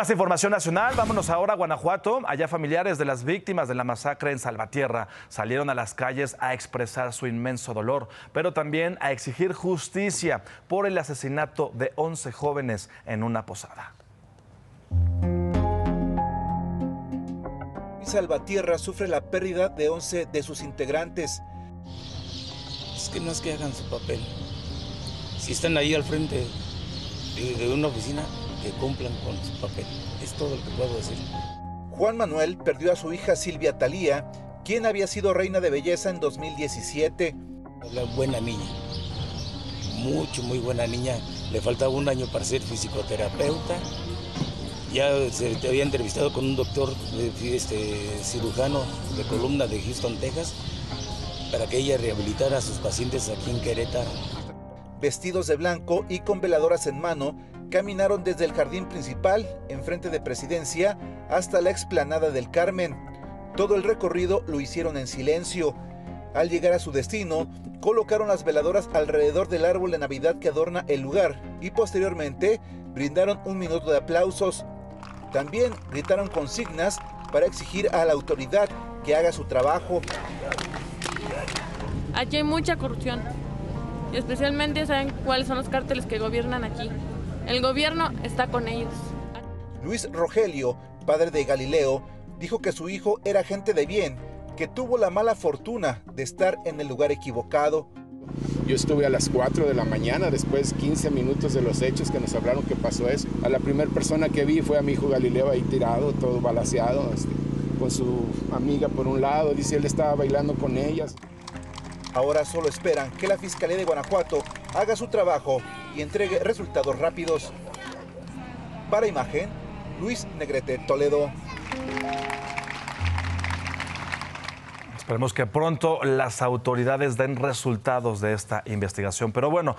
más información nacional, vámonos ahora a Guanajuato. Allá familiares de las víctimas de la masacre en Salvatierra salieron a las calles a expresar su inmenso dolor, pero también a exigir justicia por el asesinato de 11 jóvenes en una posada. Salvatierra sufre la pérdida de 11 de sus integrantes. Es que no es que hagan su papel. Si están ahí al frente de una oficina, que cumplan con su papel. Es todo lo que puedo decir. Juan Manuel perdió a su hija Silvia Talía, quien había sido reina de belleza en 2017. Una buena niña, mucho, muy buena niña. Le faltaba un año para ser psicoterapeuta. Ya se te había entrevistado con un doctor este, cirujano de columna de Houston, Texas, para que ella rehabilitara a sus pacientes aquí en Querétaro. Vestidos de blanco y con veladoras en mano, caminaron desde el jardín principal, enfrente de Presidencia, hasta la explanada del Carmen. Todo el recorrido lo hicieron en silencio. Al llegar a su destino, colocaron las veladoras alrededor del árbol de Navidad que adorna el lugar y posteriormente brindaron un minuto de aplausos. También gritaron consignas para exigir a la autoridad que haga su trabajo. Aquí hay mucha corrupción y especialmente saben cuáles son los cárteles que gobiernan aquí. El gobierno está con ellos. Luis Rogelio, padre de Galileo, dijo que su hijo era gente de bien, que tuvo la mala fortuna de estar en el lugar equivocado. Yo estuve a las 4 de la mañana, después 15 minutos de los hechos que nos hablaron que pasó eso. A la primera persona que vi fue a mi hijo Galileo ahí tirado, todo balaseado, este, con su amiga por un lado, dice él estaba bailando con ellas. Ahora solo esperan que la Fiscalía de Guanajuato haga su trabajo y entregue resultados rápidos. Para imagen, Luis Negrete Toledo. Esperemos que pronto las autoridades den resultados de esta investigación. Pero bueno,